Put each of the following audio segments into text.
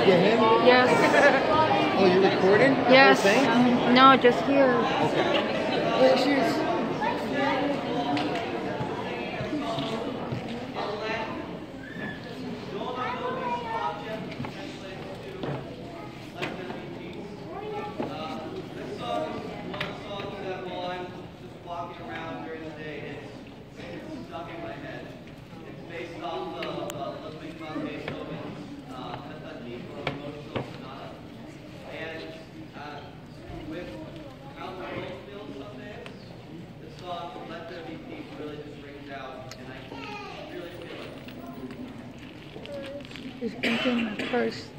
You want me to get him? Yes. Oh, you're recording? Yes. No, just here. Okay. Is. Painting my first.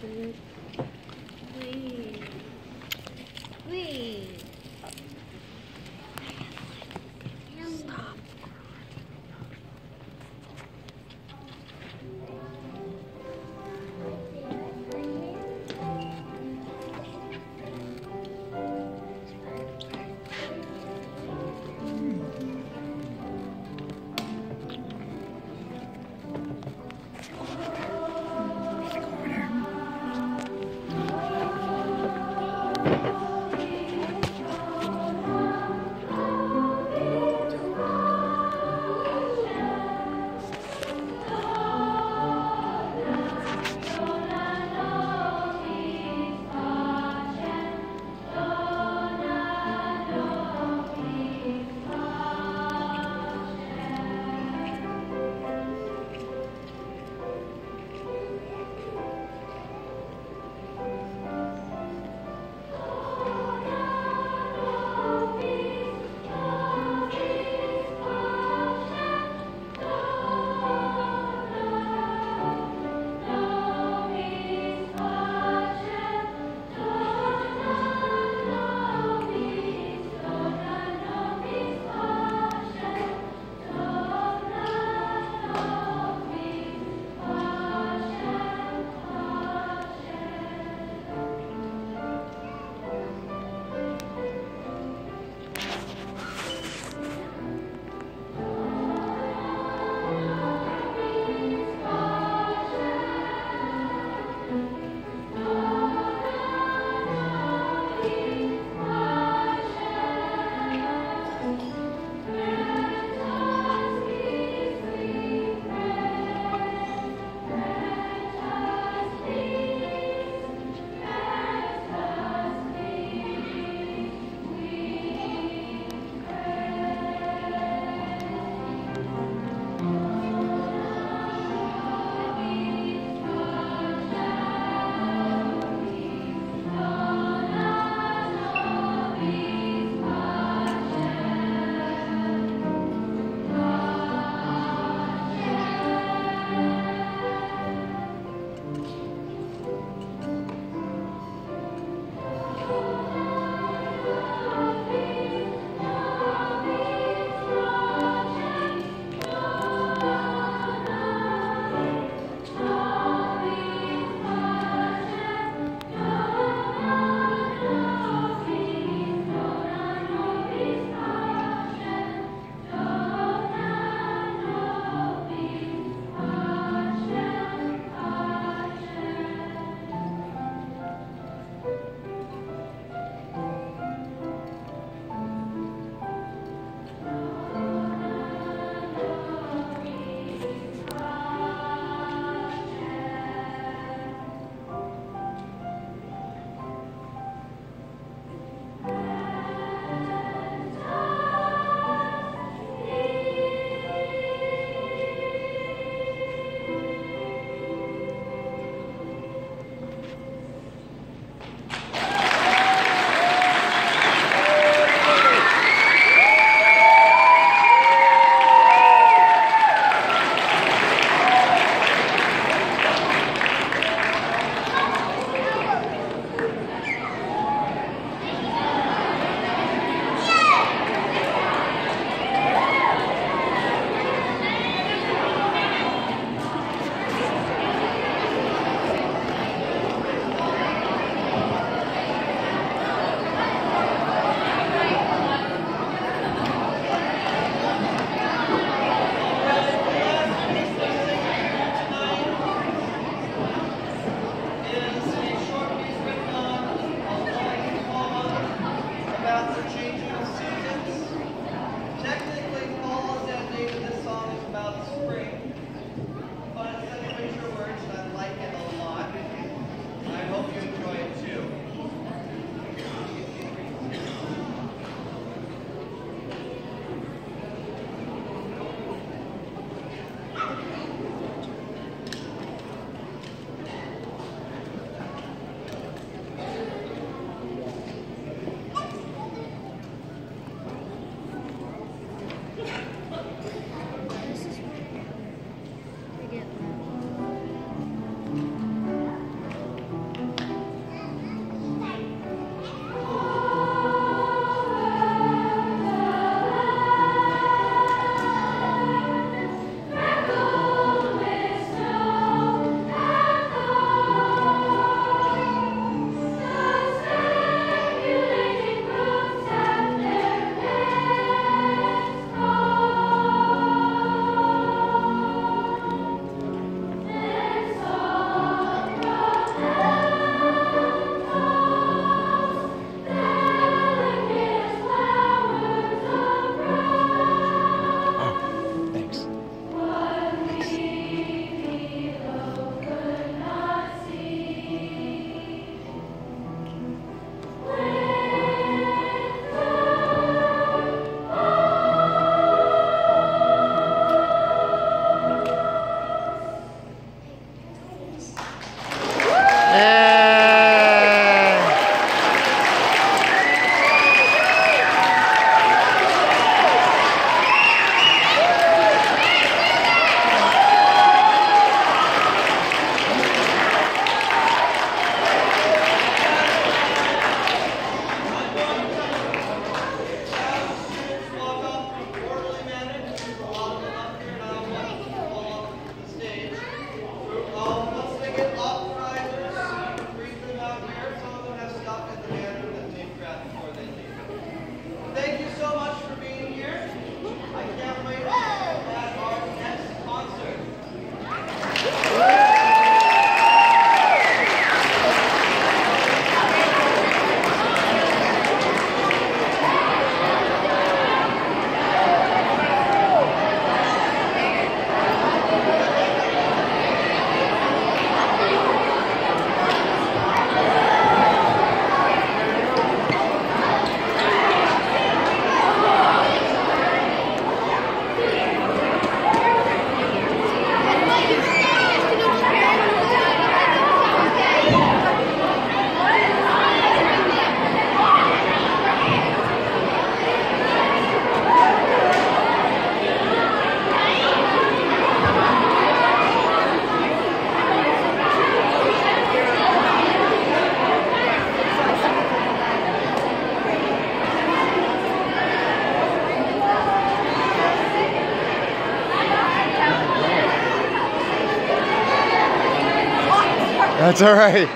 That's all right.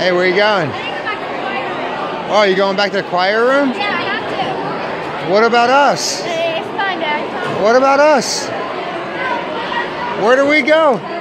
Hey, where are you going? Oh, you going back to the choir room? Yeah, I have What about us? It's fine, Dad. What about us? Where do we go?